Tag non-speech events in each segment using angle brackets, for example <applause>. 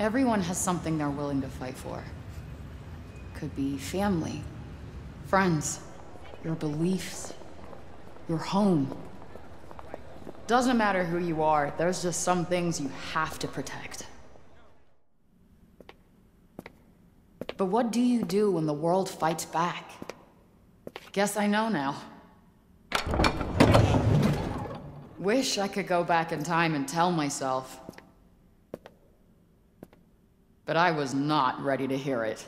Everyone has something they're willing to fight for. Could be family, friends, your beliefs, your home. Doesn't matter who you are, there's just some things you have to protect. But what do you do when the world fights back? Guess I know now. Wish I could go back in time and tell myself. But I was not ready to hear it.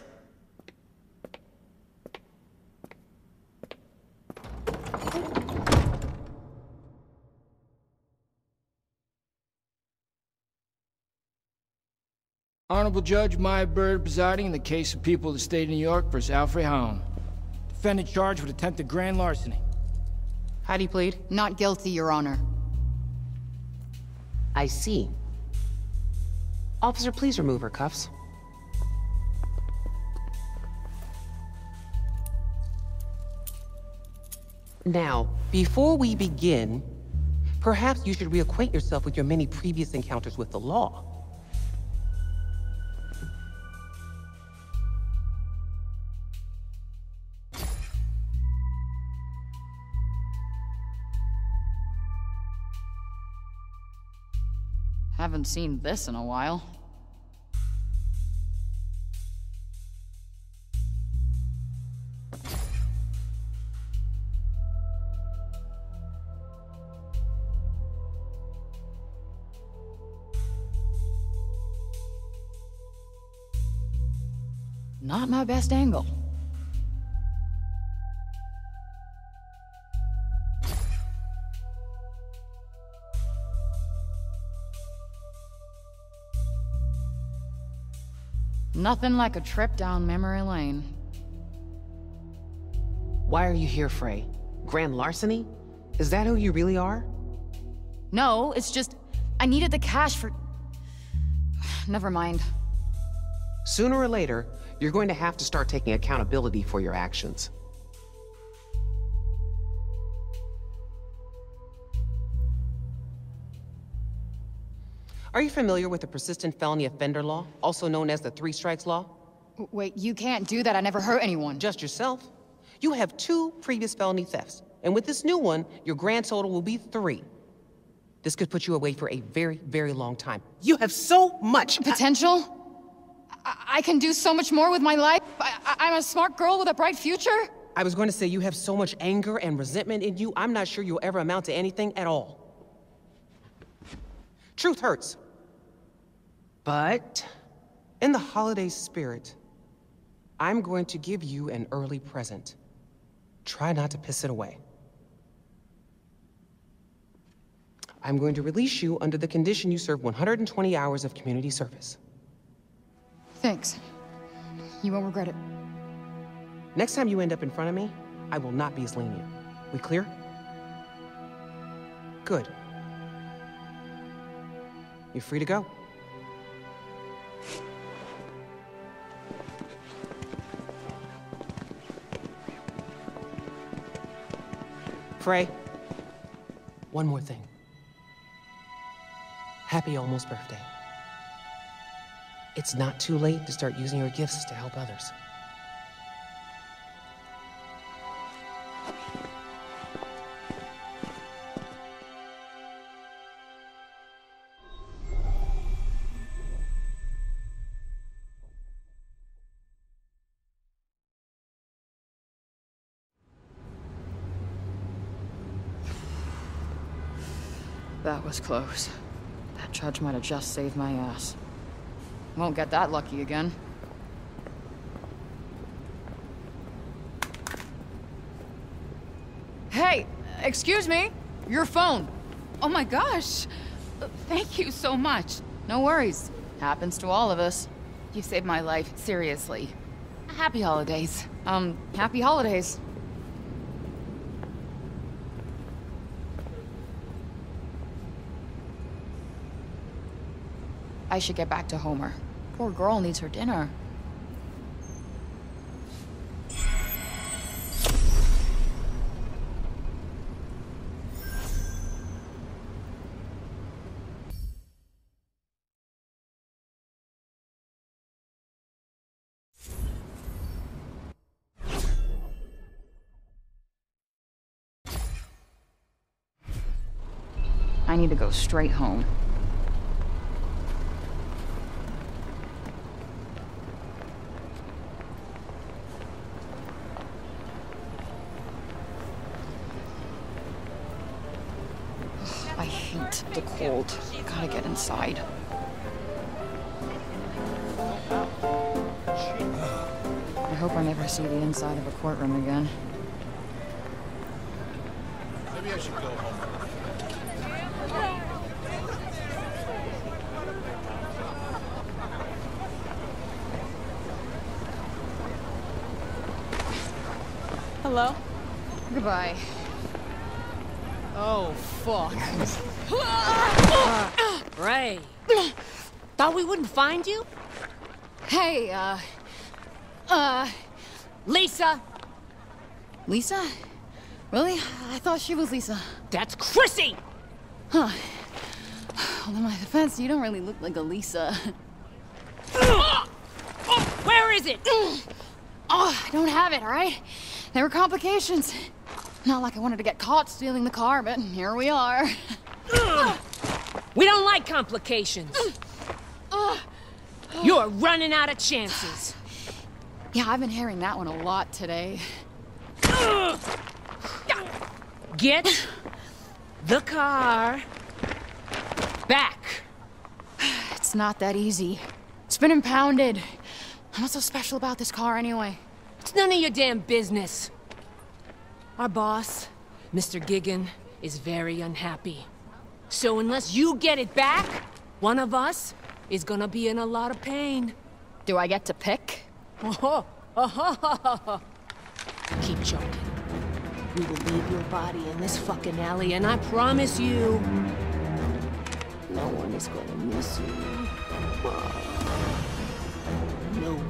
Honorable Judge Maya Bird presiding in the case of people of the state of New York versus Alfred Holland. Defendant charged with attempted grand larceny. How do you plead? Not guilty, Your Honor. I see. Officer, please remove her cuffs. Now, before we begin, perhaps you should reacquaint yourself with your many previous encounters with the law. Haven't seen this in a while. Not my best angle. Nothing like a trip down memory lane. Why are you here, Frey? Grand larceny? Is that who you really are? No, it's just... I needed the cash for... <sighs> Never mind. Sooner or later, you're going to have to start taking accountability for your actions. Are you familiar with the persistent felony offender law, also known as the three strikes law? Wait, you can't do that. I never hurt anyone. Just yourself. You have two previous felony thefts, and with this new one, your grand total will be three. This could put you away for a very, very long time. You have so much Potential? I, I can do so much more with my life. I, I'm a smart girl with a bright future. I was going to say you have so much anger and resentment in you, I'm not sure you'll ever amount to anything at all. Truth hurts. But, in the holiday spirit, I'm going to give you an early present. Try not to piss it away. I'm going to release you under the condition you serve 120 hours of community service. Thanks. You won't regret it. Next time you end up in front of me, I will not be as lenient. We clear? Good. You're free to go. One more thing. Happy almost birthday. It's not too late to start using your gifts to help others. That was close. That judge might have just saved my ass. Won't get that lucky again. Hey, excuse me. Your phone. Oh my gosh. Thank you so much. No worries. Happens to all of us. You saved my life, seriously. Happy holidays. Um, happy holidays. I should get back to Homer. Poor girl needs her dinner. I need to go straight home. Cold. Gotta get inside. I hope I never see the inside of a courtroom again. Maybe I should go home. Hello? Goodbye. Oh, fuck. <laughs> Frey. Thought we wouldn't find you? Hey, uh... Uh... Lisa! Lisa? Really? I thought she was Lisa. That's Chrissy! Huh. In my defense, you don't really look like a Lisa. Oh, where is it? Oh, I don't have it, alright? There were complications. Not like I wanted to get caught stealing the car, but here we are. We don't like complications. You're running out of chances. Yeah, I've been hearing that one a lot today. Get the car back. It's not that easy. It's been impounded. What's so special about this car anyway? It's none of your damn business. Our boss, Mr. Gigan, is very unhappy. So unless you get it back, one of us is gonna be in a lot of pain. Do I get to pick? Oh, oh, Keep joking. We will leave your body in this fucking alley, and I promise you, no one is gonna miss you. No.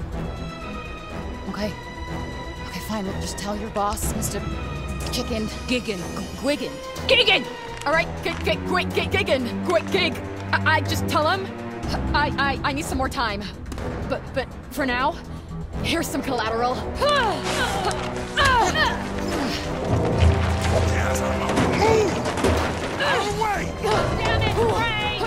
Okay. Okay, fine. Look, just tell your boss, Mr. Chicken Gigan. Gwiggin. Gigan! All right, gig, gig, gig, gig, giggin, quick gig. I, I just tell him. I, I, I need some more time. But, but for now, here's some collateral. Damn it, Frey!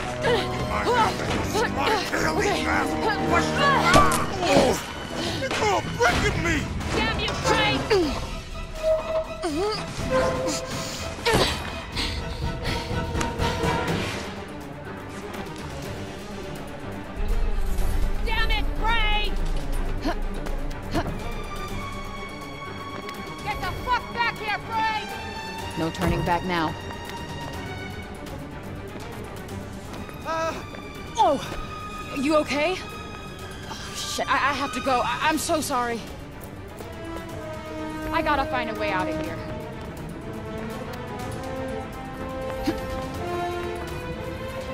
Oh, breaking me! Damn you, Frey! <laughs> No turning back now. Uh, oh, you okay? Oh, shit, I, I have to go. I, I'm so sorry. I gotta find a way out of here. <laughs>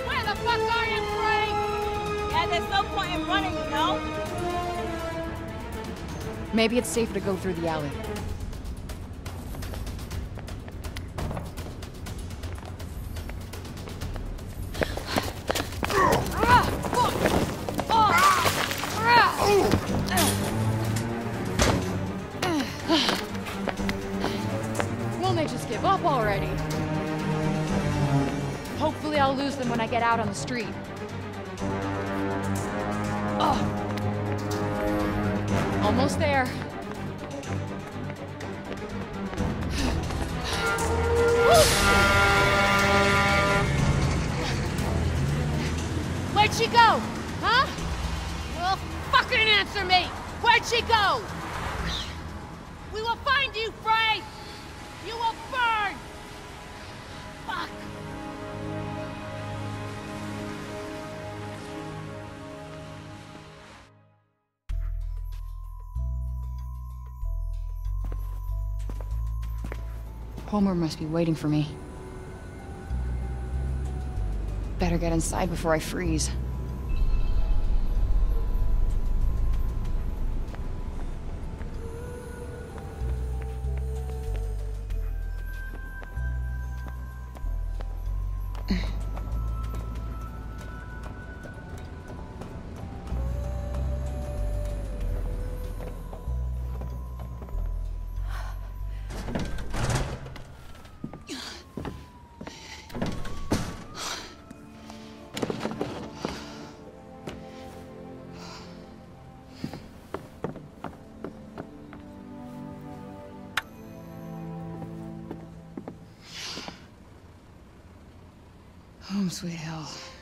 Where the fuck are you, Frey? Yeah, there's no point in running, you know? Maybe it's safer to go through the alley. Street. Homer must be waiting for me. Better get inside before I freeze. Home sweet hell.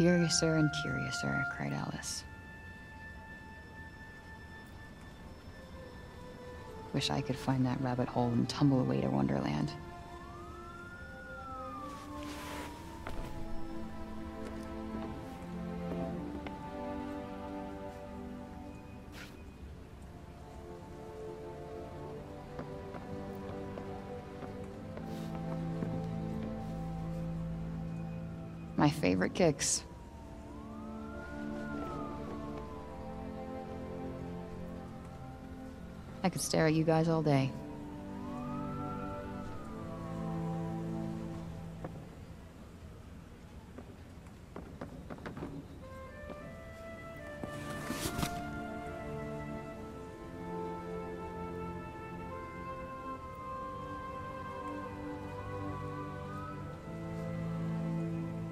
Curiouser and curiouser, cried Alice. Wish I could find that rabbit hole and tumble away to Wonderland. My favorite kicks. I could stare at you guys all day.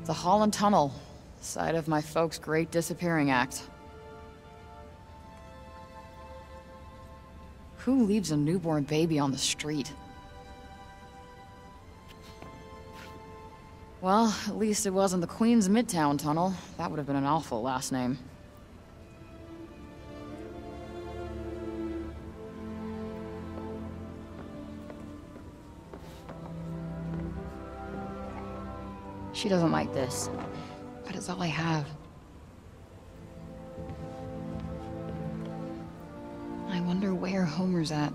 The Holland Tunnel, site of my folks' great disappearing act. Who leaves a newborn baby on the street? Well, at least it wasn't the Queens Midtown Tunnel. That would have been an awful last name. She doesn't like this, but it's all I have. Homer's at.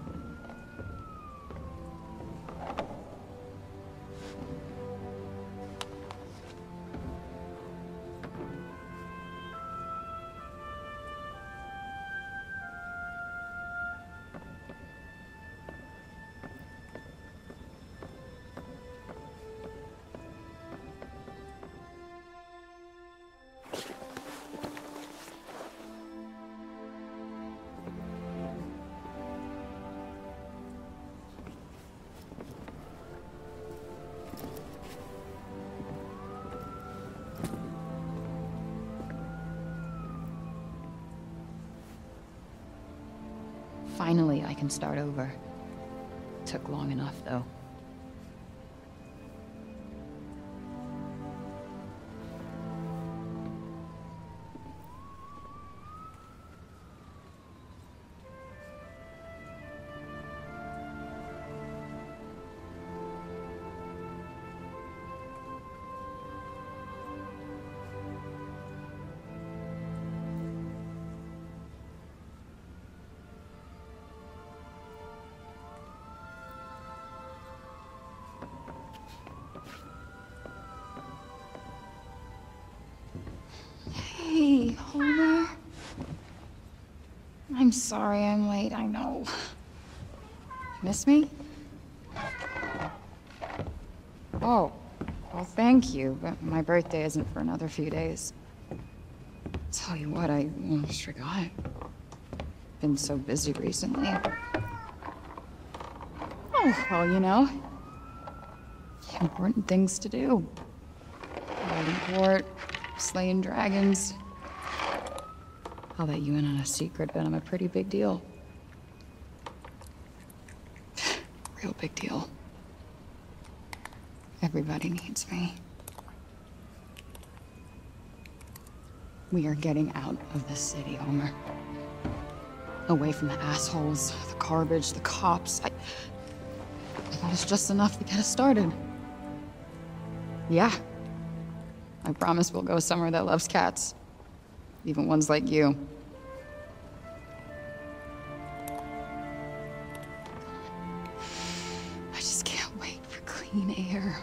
Start over. Took long enough, though. Sorry I'm late, I know. Miss me? Oh, well, thank you, but my birthday isn't for another few days. Tell you what, I almost forgot. Been so busy recently. Oh, well, you know. Important things to do. Court, slaying dragons. I'll let you in on a secret, but I'm a pretty big deal. <sighs> Real big deal. Everybody needs me. We are getting out of the city, Homer. Away from the assholes, the garbage, the cops. I... That is just enough to get us started. Yeah. I promise we'll go somewhere that loves cats. Even ones like you. I just can't wait for clean air,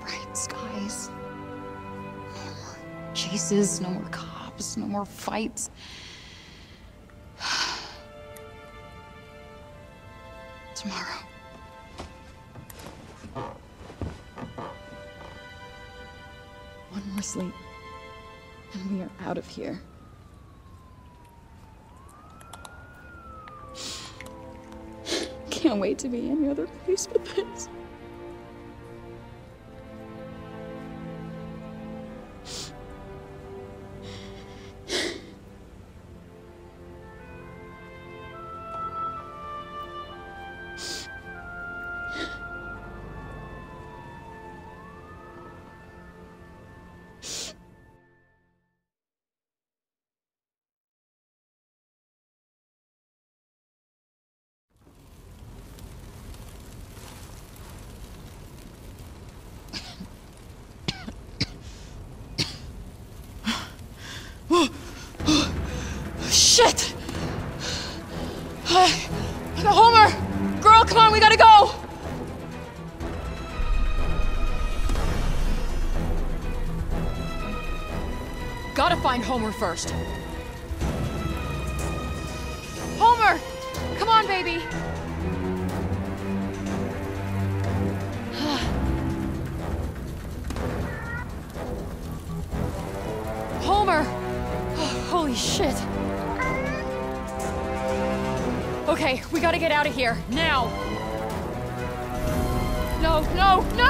bright skies. No more chases, no more cops, no more fights. <sighs> Tomorrow. One more sleep, and we are out of here. To be any other place but this. First. Homer! Come on, baby! <sighs> Homer! <sighs> Holy shit! Okay, we gotta get out of here, now! No, no, no!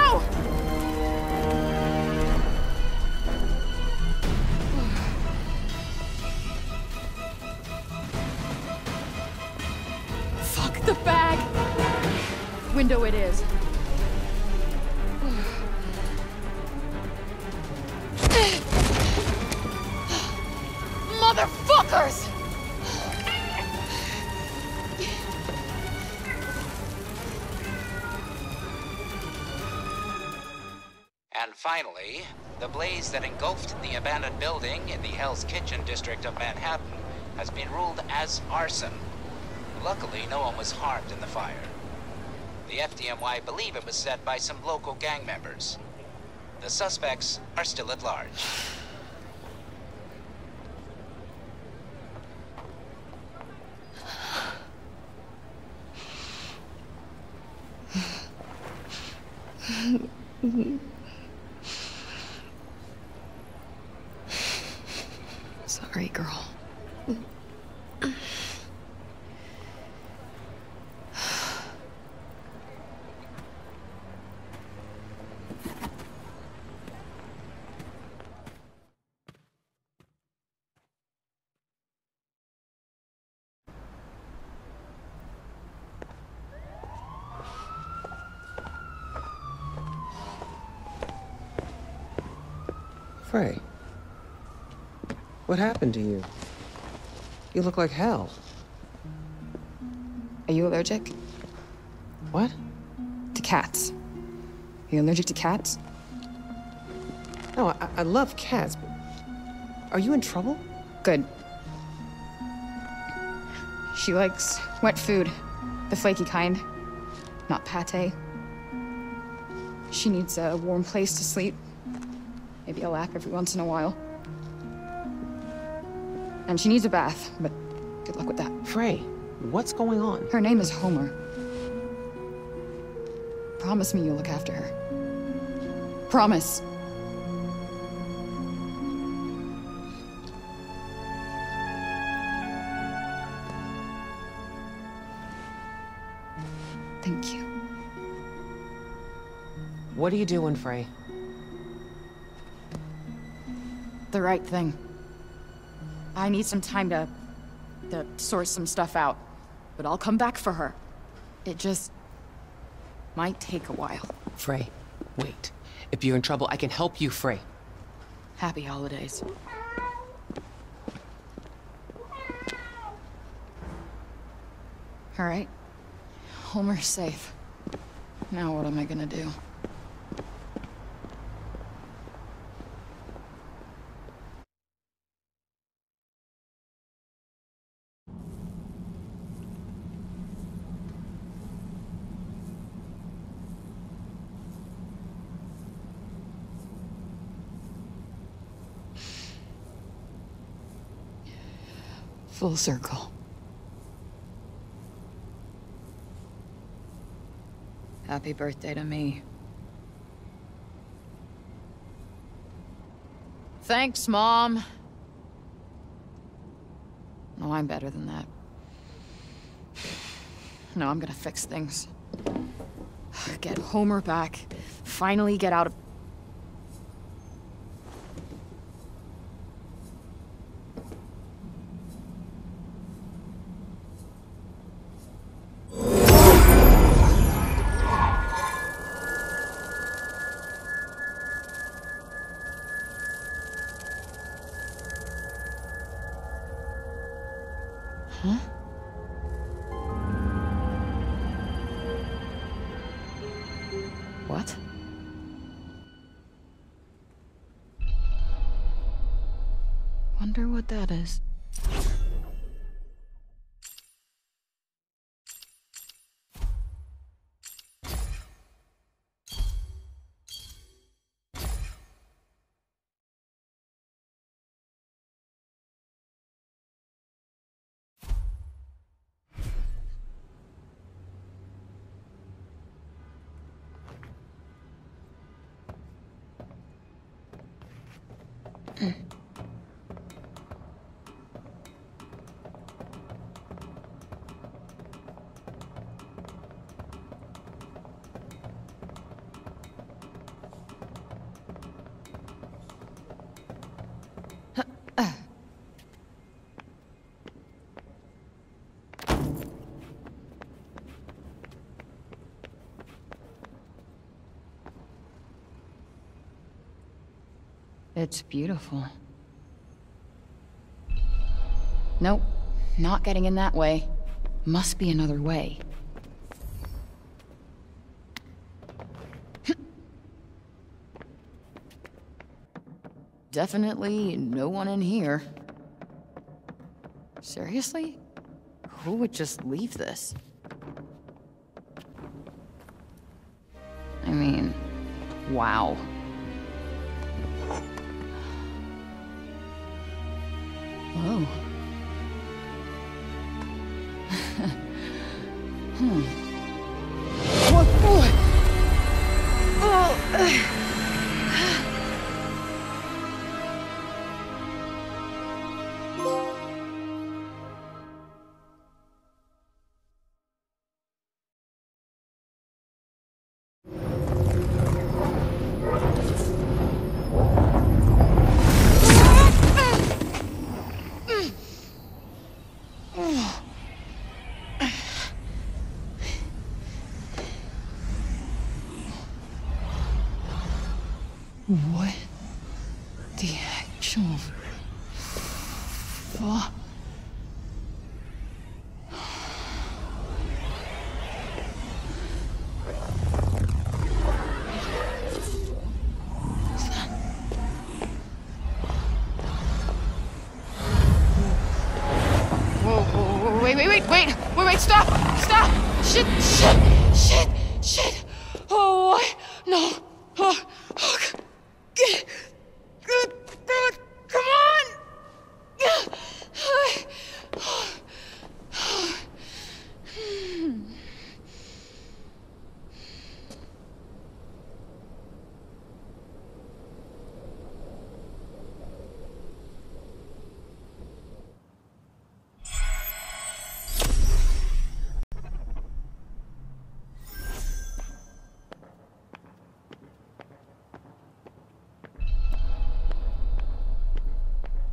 That engulfed the abandoned building in the Hell's Kitchen district of Manhattan has been ruled as arson. Luckily, no one was harmed in the fire. The FDNY believe it was set by some local gang members. The suspects are still at large. <laughs> Sorry, girl. <laughs> Frey. What happened to you? You look like hell. Are you allergic What? to cats? Are you allergic to cats? No, I, I love cats, but are you in trouble? Good. She likes wet food, the flaky kind, not pate. She needs a warm place to sleep, maybe a lap every once in a while. And she needs a bath, but good luck with that. Frey, what's going on? Her name is Homer. Promise me you'll look after her. Promise. Thank you. What are you doing, Frey? The right thing. I need some time to... to sort some stuff out. But I'll come back for her. It just... might take a while. Frey, wait. If you're in trouble, I can help you, Frey. Happy holidays. All right. Homer's safe. Now what am I gonna do? Full circle. Happy birthday to me. Thanks, Mom. No, I'm better than that. No, I'm gonna fix things. Get Homer back. Finally get out of... It's beautiful. Nope, not getting in that way. Must be another way. <clears throat> Definitely no one in here. Seriously? Who would just leave this? I mean, wow. Whoa. <laughs> hmm.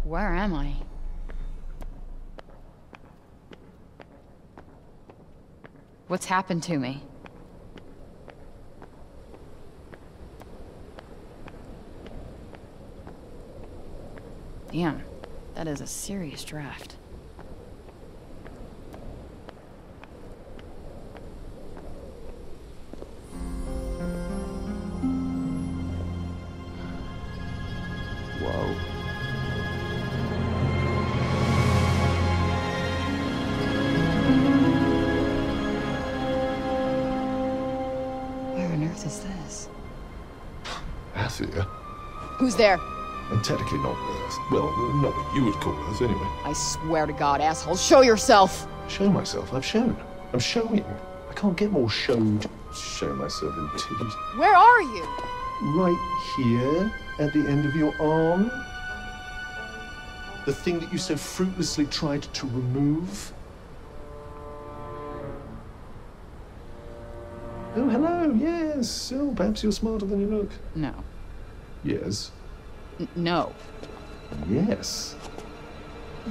Where am I? What's happened to me? Damn, that is a serious draft. There? And technically not Earth. Well, not what you would call Earth, anyway. I swear to God, asshole, show yourself! Show myself. I've shown. I'm showing. I can't get more showed. Show myself indeed. Where are you? Right here, at the end of your arm. The thing that you so fruitlessly tried to remove. Oh, hello, yes. Oh, perhaps you're smarter than you look. No. Yes. N- no. Yes.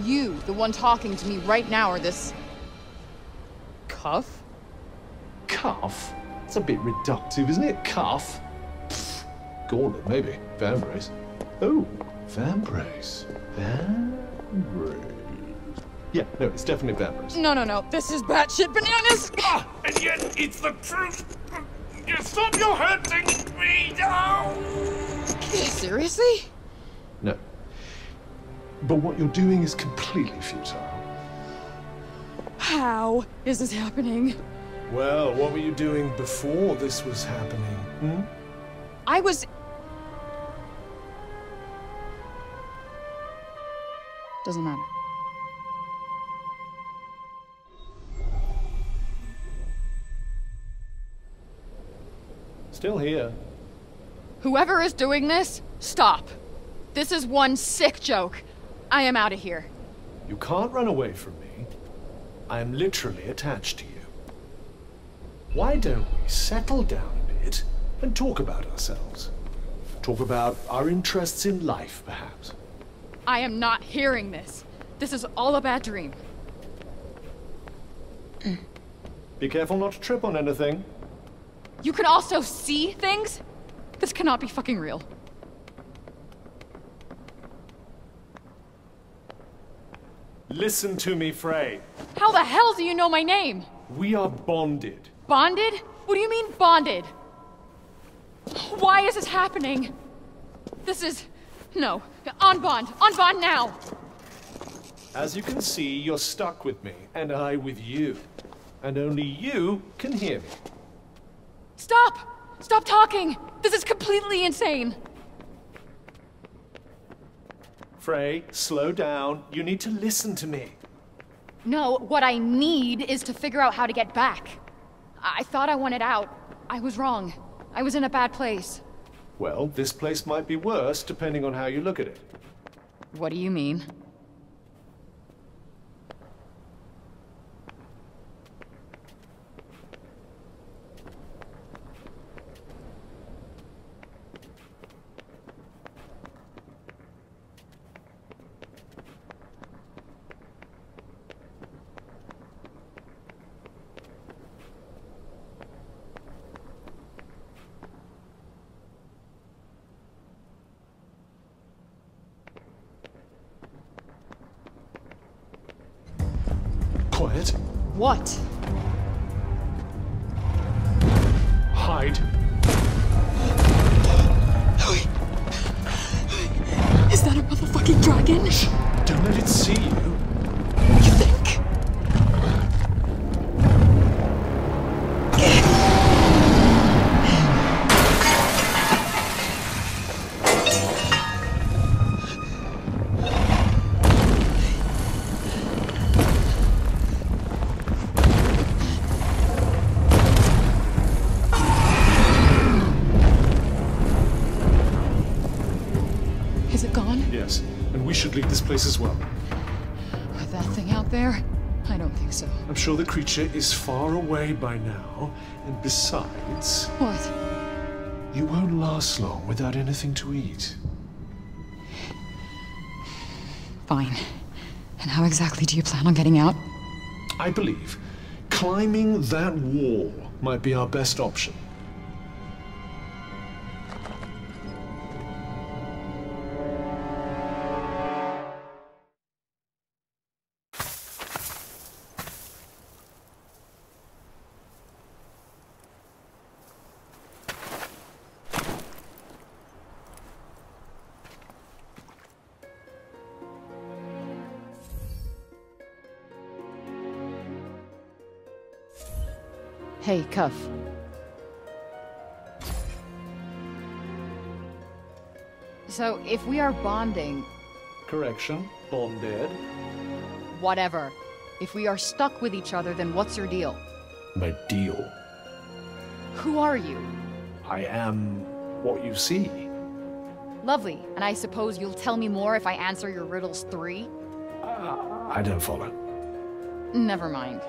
You, the one talking to me right now, are this. cuff? Cuff? It's a bit reductive, isn't it? Cuff? Pfft. Gauntlet, maybe. Vambrace. Oh, Vambrace. Vambrace. Yeah, no, it's definitely Vambrace. No, no, no. This is batshit bananas! Ah, and yet it's the truth. You stop your hurting me now. Seriously? No. But what you're doing is completely futile. How is this happening? Well, what were you doing before this was happening? Hmm? I was. Doesn't matter. Still here. Whoever is doing this, stop. This is one sick joke. I am out of here. You can't run away from me. I am literally attached to you. Why don't we settle down a bit and talk about ourselves? Talk about our interests in life, perhaps. I am not hearing this. This is all a bad dream. Be careful not to trip on anything. You can also see things? This cannot be fucking real. Listen to me, Frey. How the hell do you know my name? We are bonded. Bonded? What do you mean, bonded? Why is this happening? This is. No. On bond. On bond now! As you can see, you're stuck with me, and I with you. And only you can hear me. Stop! Stop talking! This is completely insane! Frey, slow down. You need to listen to me. No, what I need is to figure out how to get back. I thought I wanted out. I was wrong. I was in a bad place. Well, this place might be worse depending on how you look at it. What do you mean? What? Place as well. That thing out there? I don't think so. I'm sure the creature is far away by now, and besides, What? you won't last long without anything to eat. Fine. And how exactly do you plan on getting out? I believe climbing that wall might be our best option. Cuff. So, if we are bonding, Correction. Bonded. whatever. If we are stuck with each other, then what's your deal? My deal. Who are you? I am what you see. Lovely. And I suppose you'll tell me more if I answer your riddles three? I don't follow. Never mind.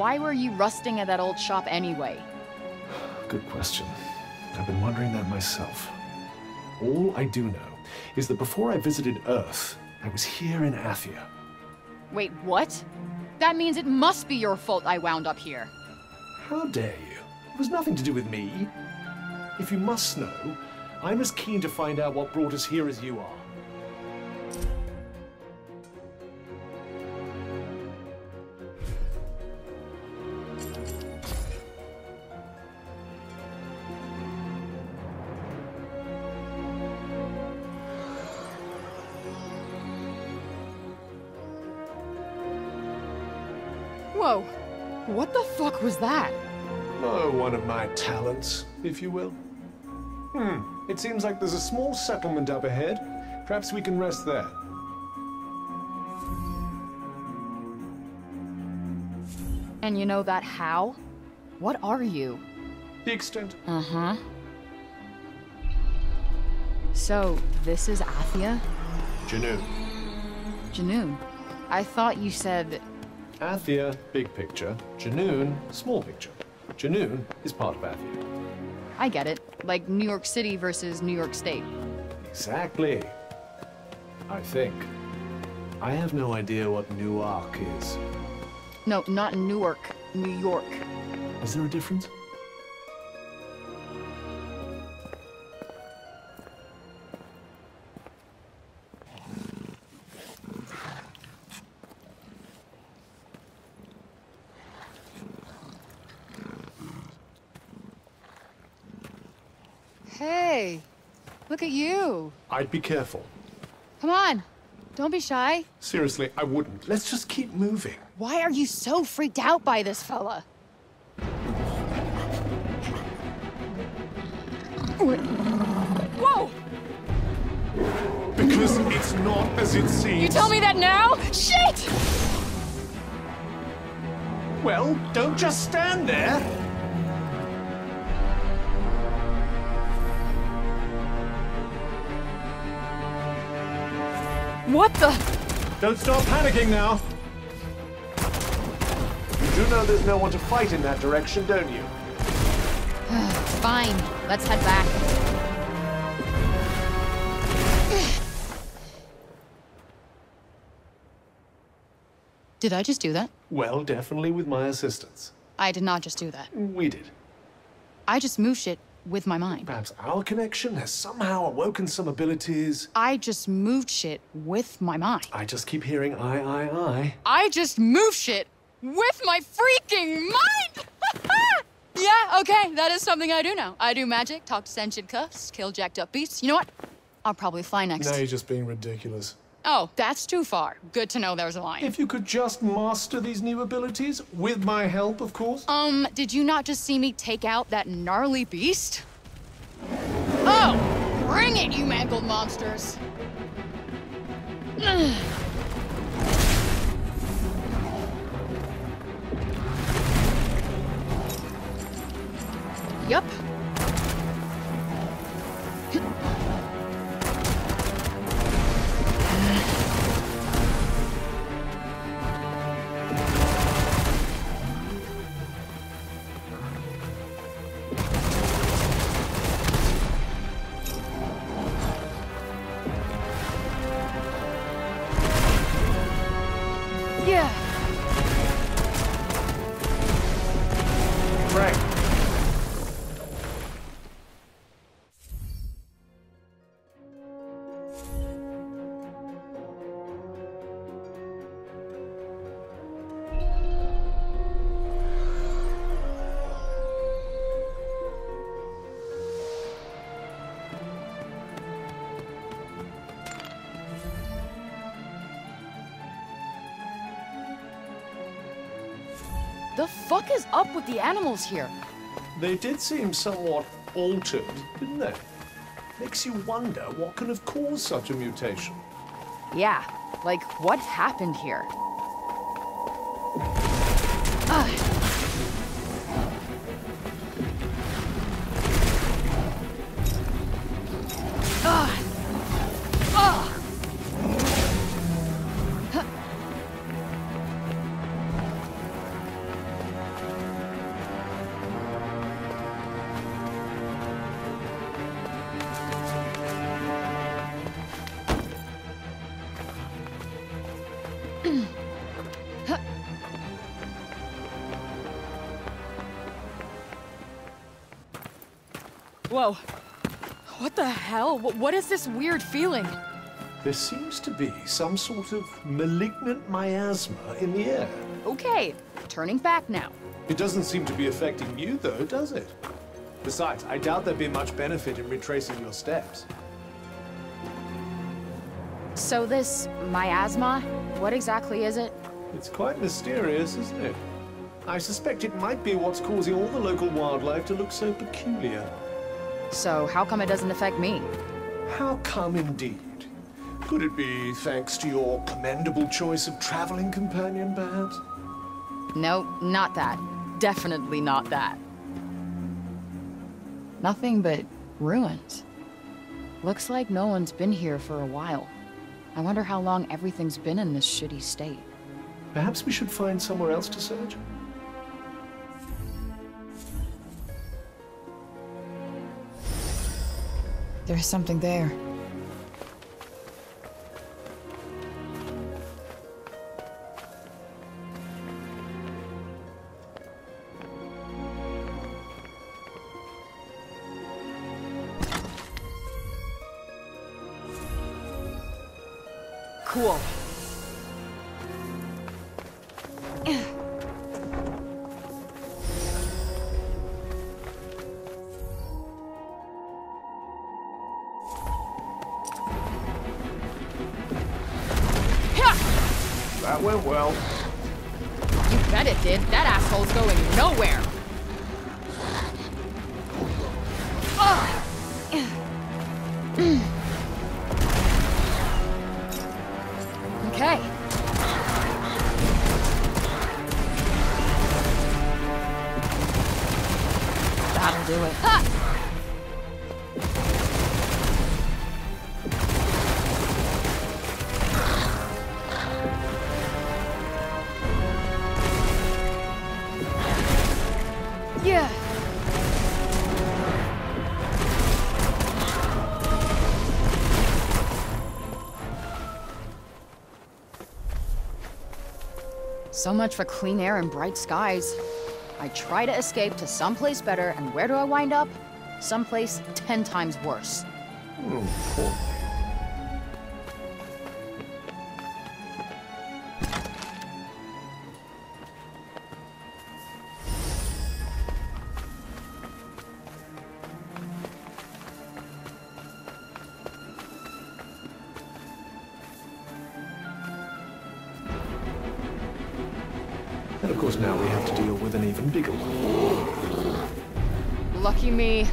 Why were you rusting at that old shop anyway? Good question. I've been wondering that myself. All I do know is that before I visited Earth, I was here in Athia. Wait, what? That means it must be your fault I wound up here. How dare you? It was nothing to do with me. If you must know, I'm as keen to find out what brought us here as you are. Talents, if you will. Hmm, it seems like there's a small settlement up ahead. Perhaps we can rest there. And you know that how? What are you? The extent. Uh huh. So, this is Athia? Janu. Junoon. I thought you said. Athia, big picture. Junoon, small picture. Junoon is part of Athia. I get it. Like New York City versus New York State. Exactly. I think. I have no idea what Newark is. No, not Newark, New York. Is there a difference? Hey, look at you. I'd be careful. Come on. Don't be shy. Seriously, I wouldn't. Let's just keep moving. Why are you so freaked out by this fella? Whoa! Because it's not as it seems. You tell me that now? Shit! Well, don't just stand there. What the? Don't start panicking now. You do know there's no one to fight in that direction, don't you? Fine. Let's head back. Did I just do that? Well, definitely with my assistance. I did not just do that. We did. I just moved shit with my mind. Perhaps our connection has somehow awoken some abilities. I just moved shit with my mind. I just keep hearing I, I, I. I just move shit with my freaking mind! <laughs> yeah, okay, that is something I do now. I do magic, talk to sentient cuffs, kill jacked up beasts. You know what? I'll probably fly next. Now you're just being ridiculous. Oh, that's too far. Good to know there's a line. If you could just master these new abilities, with my help, of course. Um, did you not just see me take out that gnarly beast? Oh, bring it, you mangled monsters! <sighs> Yup. The fuck is up with the animals here? They did seem somewhat altered, didn't they? Makes you wonder what can have caused such a mutation. Yeah, like what happened here? Ah. What is this weird feeling? There seems to be some sort of malignant miasma in the air. Okay, turning back now. It doesn't seem to be affecting you, though, does it? Besides, I doubt there'd be much benefit in retracing your steps. So this miasma, what exactly is it? It's quite mysterious, isn't it? I suspect it might be what's causing all the local wildlife to look so peculiar. So how come it doesn't affect me? How come indeed? Could it be thanks to your commendable choice of traveling companion, perhaps? No, not that. Definitely not that. Nothing but ruins. Looks like no one's been here for a while. I wonder how long everything's been in this shitty state. Perhaps we should find somewhere else to search? There's something there. So much for clean air and bright skies. I try to escape to someplace better, and where do I wind up? Someplace ten times worse. Course now we have to deal with an even bigger one. Lucky me.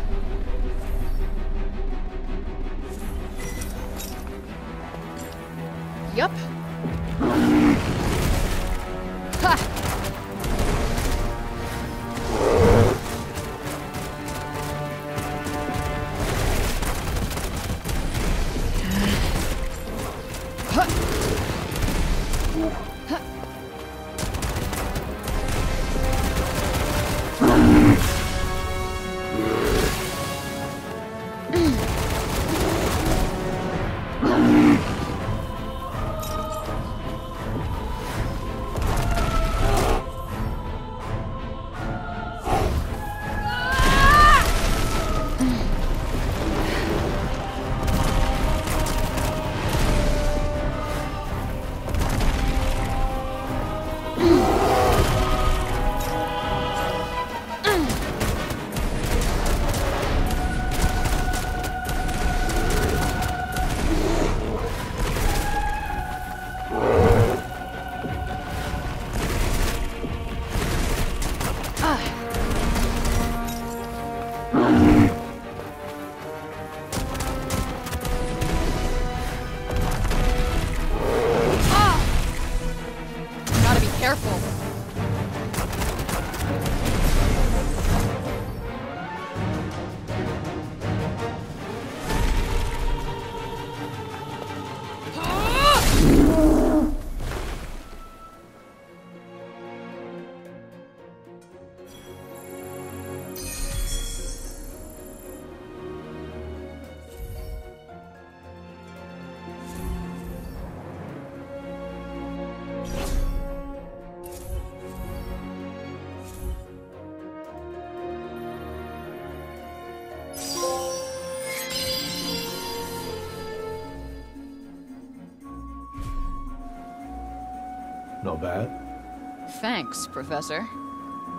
Thanks, Professor.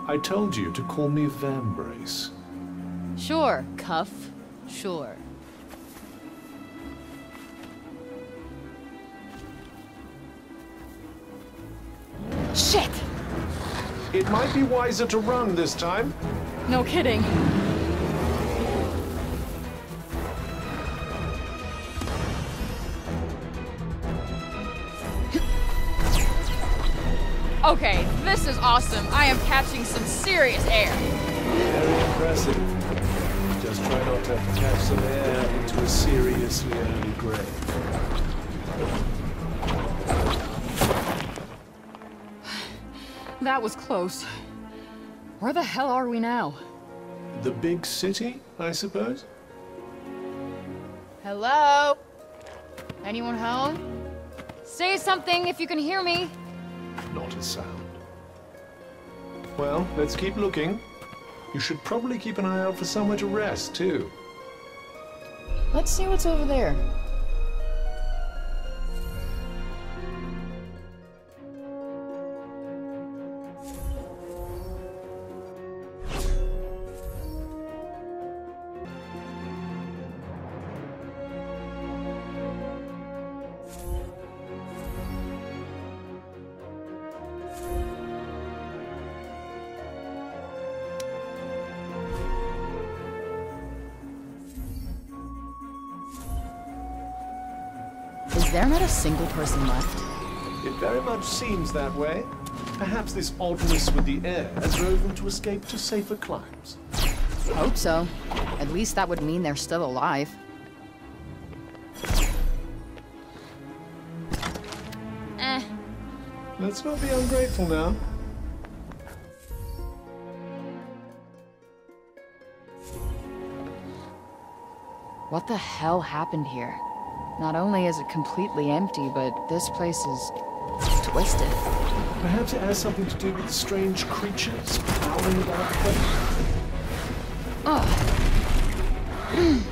I told you to call me Vambrace. Sure, Cuff. Sure. Shit! It might be wiser to run this time. No kidding. Okay, this is awesome. I am catching some serious air. Very impressive. Just try not to catch some air into a seriously early grave. That was close. Where the hell are we now? The big city, I suppose? Hello? Anyone home? Say something if you can hear me. Sound. Well, let's keep looking. You should probably keep an eye out for somewhere to rest, too. Let's see what's over there. Is there not a single person left? It very much seems that way. Perhaps this oddness with the air has drove them to escape to safer climes. Hope so. At least that would mean they're still alive. Eh. Let's not be ungrateful now. What the hell happened here? Not only is it completely empty, but this place is twisted. Perhaps it has something to do with the strange creatures prowling about the place. Ah. <clears throat>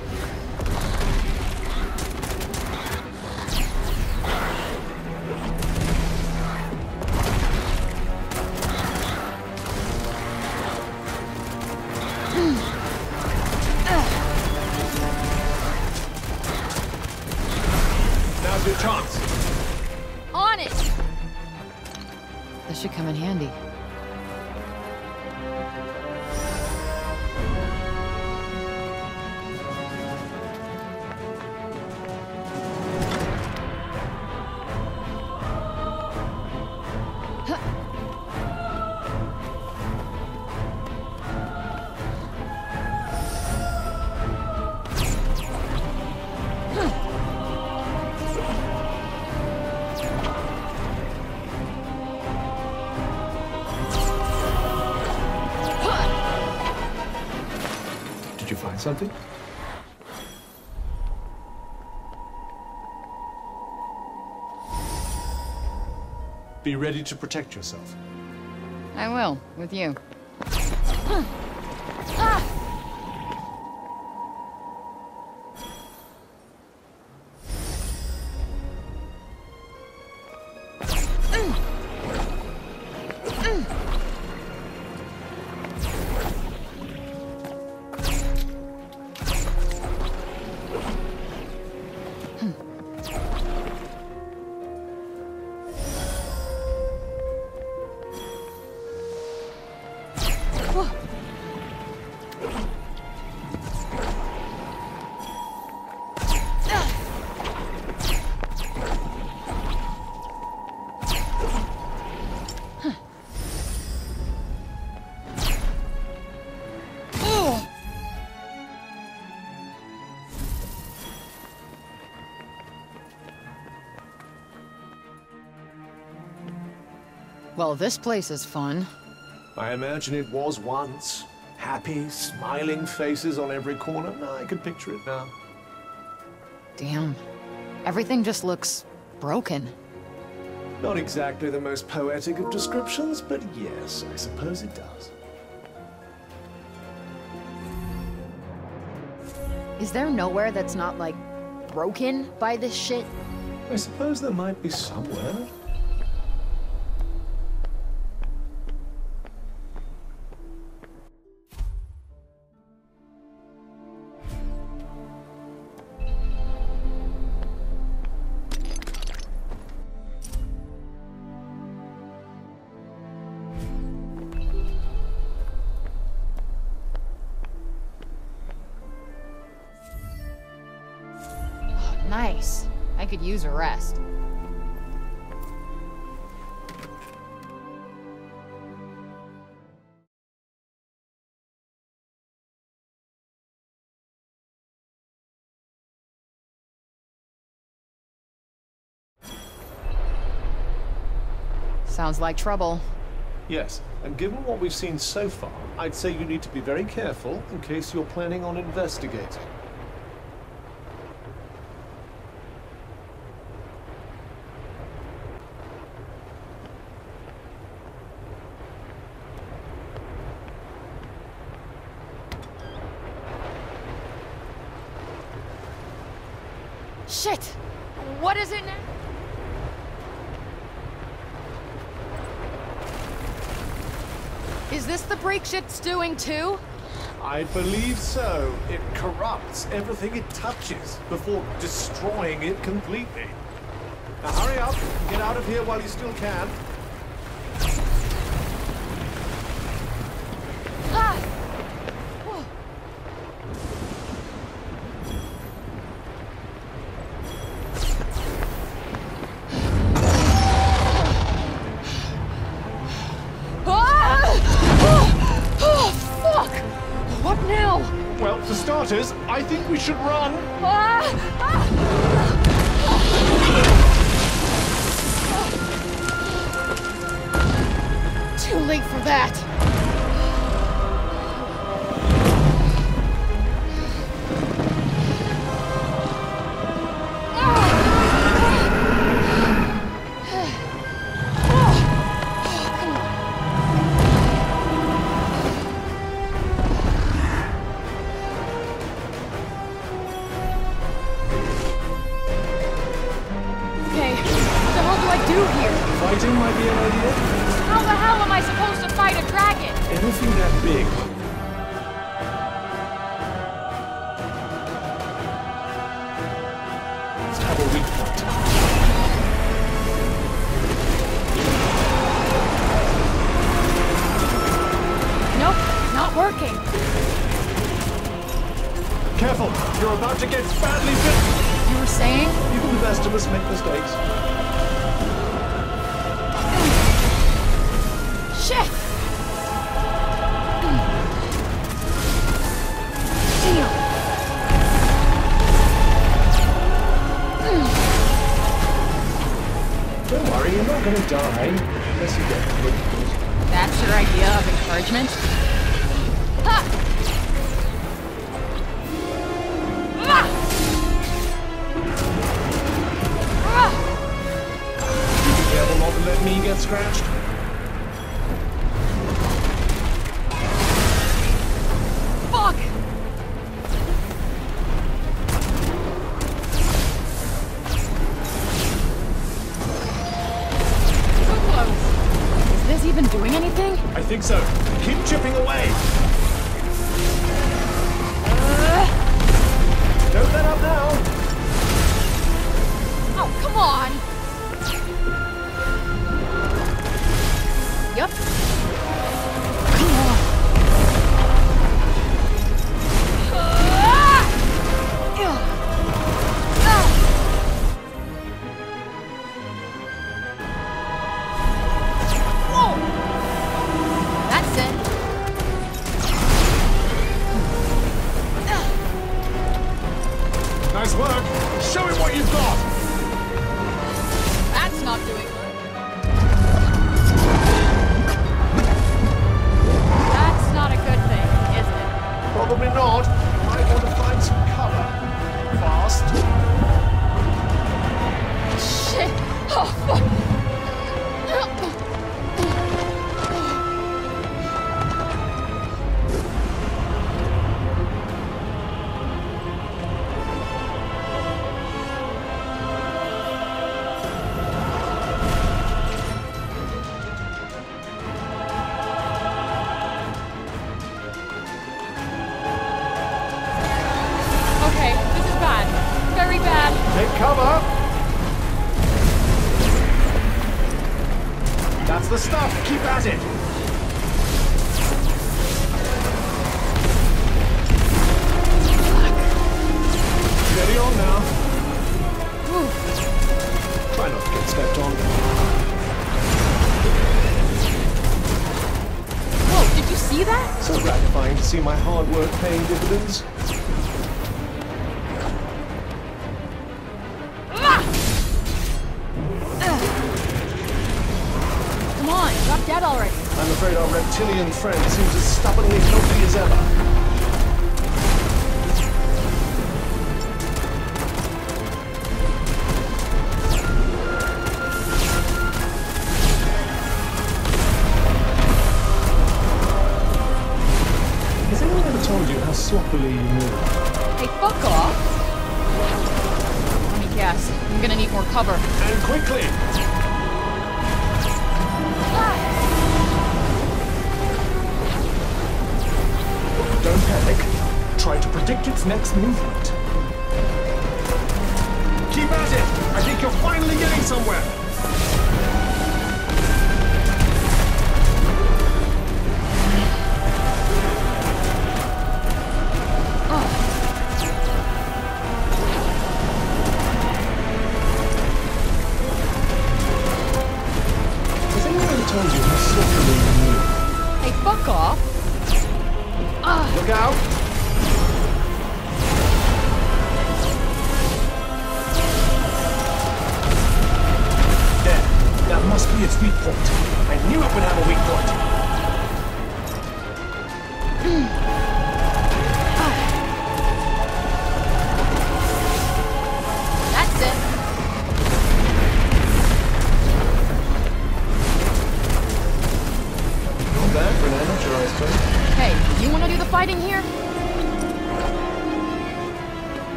ready to protect yourself. I will, with you. Well, this place is fun. I imagine it was once. Happy, smiling faces on every corner. No, I can picture it now. Damn. Everything just looks broken. Not exactly the most poetic of descriptions, but yes, I suppose it does. Is there nowhere that's not, like, broken by this shit? I suppose there might be somewhere. Sounds like trouble. Yes, and given what we've seen so far, I'd say you need to be very careful in case you're planning on investigating. Shit! What is it now? Is this the break shit's doing too? I believe so. It corrupts everything it touches before destroying it completely. Now hurry up get out of here while you still can. Careful, you're about to get badly bitten. You were saying? Even the best of us make mistakes. Shit! Damn! Don't worry, you're not gonna die unless you get. That's your idea of encouragement? Scratched. its weak point. I knew it would have a weak point.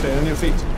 stay on your feet.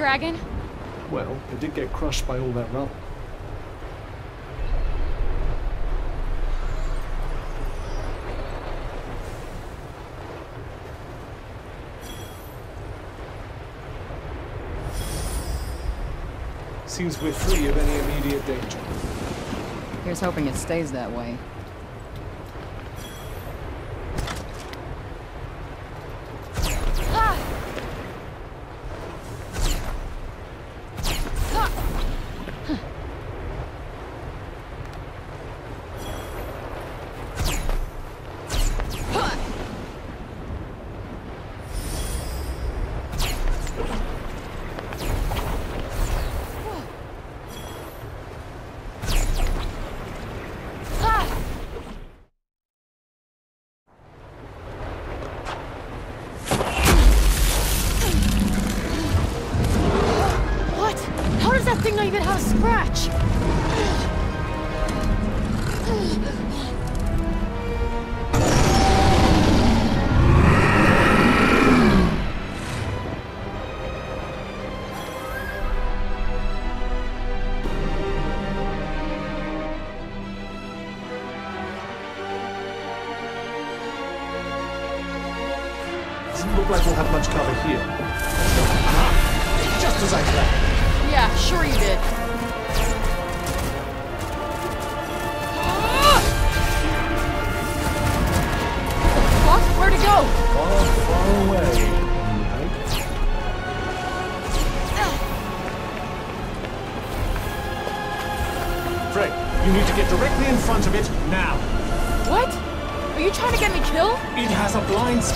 Dragon? Well, it did get crushed by all that rubble. Seems we're free of any immediate danger. Here's hoping it stays that way. Has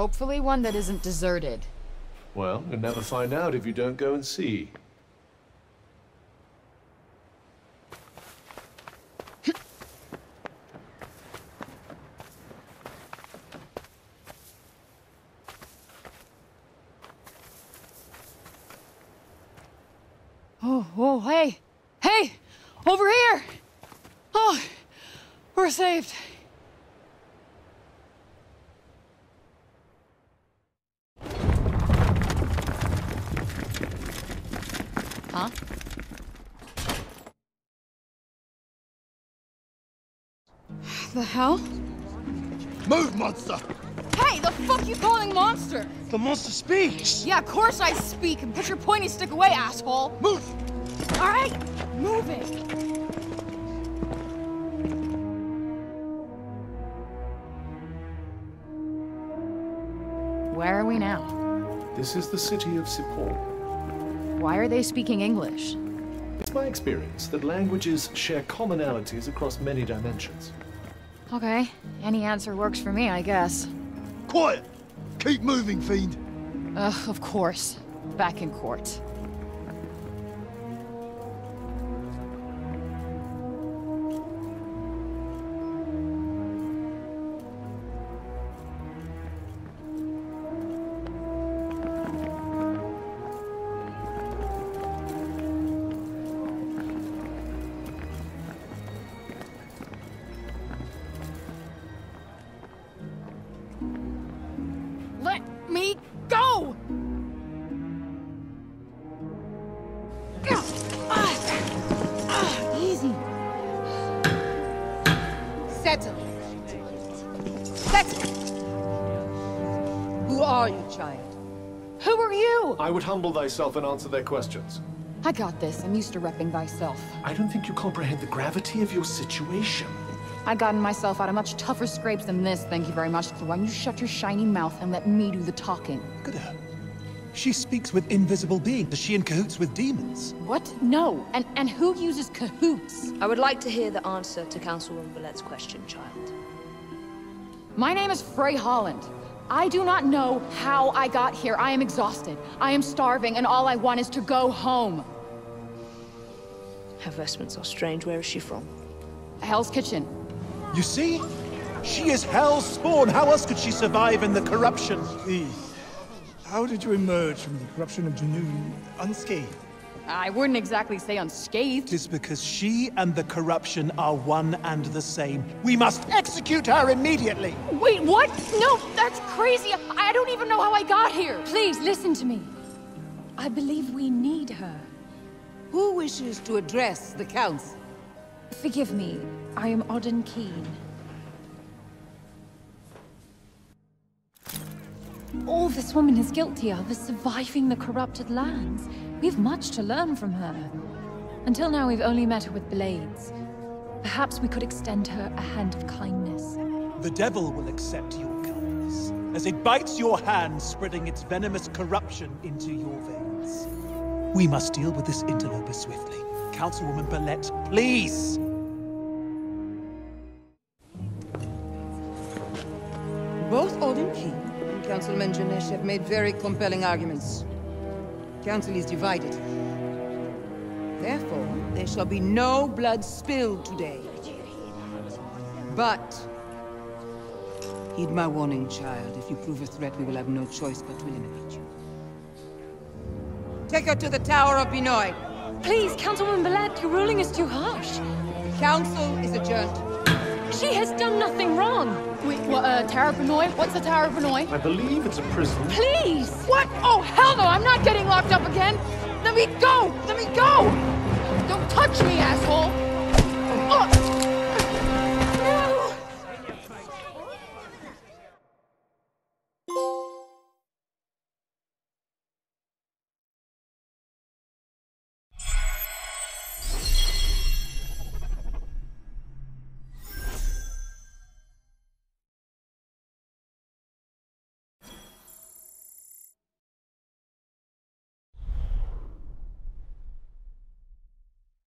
Hopefully one that isn't deserted. Well, you'll never find out if you don't go and see. Oh, whoa, hey! Hey! Over here! Oh, we're saved. Huh? The hell? Move, monster! Hey, the fuck you calling monster? The monster speaks! Yeah, of course I speak, and put your pointy stick away, asshole! Move! Alright, moving! Where are we now? This is the city of Cipal. Why are they speaking English? It's my experience that languages share commonalities across many dimensions. Okay, any answer works for me, I guess. Quiet! Keep moving, fiend! Ugh, of course. back in court. Humble thyself and answer their questions. I got this. I'm used to repping thyself. I don't think you comprehend the gravity of your situation. I've gotten myself out of much tougher scrapes than this, thank you very much. So why don't you shut your shiny mouth and let me do the talking? Look at her. She speaks with invisible beings. Is she in cahoots with demons? What? No. And and who uses cahoots? I would like to hear the answer to Councilwoman Villette's question, child. My name is Frey Holland. I do not know how I got here. I am exhausted. I am starving, and all I want is to go home. Her vestments are strange. Where is she from? Hell's Kitchen. You see? She is Hell's spawn. How else could she survive in the corruption? Please. How did you emerge from the corruption of Junoon unscathed? I wouldn't exactly say unscathed. It is because she and the corruption are one and the same. We must execute her immediately! Wait, what? No, that's crazy. I don't even know how I got here. Please, listen to me. I believe we need her. Who wishes to address the council? Forgive me. I am Auden Keen. All this woman is guilty of is surviving the corrupted lands. We've much to learn from her. Until now, we've only met her with blades. Perhaps we could extend her a hand of kindness. The devil will accept your kindness, as it bites your hand, spreading its venomous corruption into your veins. We must deal with this interloper swiftly. Councilwoman Billette, please! Both Auden King and Councilman Janesh have made very compelling arguments. Council is divided. Therefore, there shall be no blood spilled today. But... Heed my warning, child. If you prove a threat, we will have no choice but to eliminate you. Take her to the Tower of Binoy. Please, Councilwoman Billette, your ruling is too harsh. The council is adjourned. She has done nothing wrong. Wait, what, uh, Tower of Benoit? What's the Tower of Benoit? I believe it's a prison. Please! What? Oh, hell no! I'm not getting locked up again! Let me go! Let me go! Don't touch me, asshole!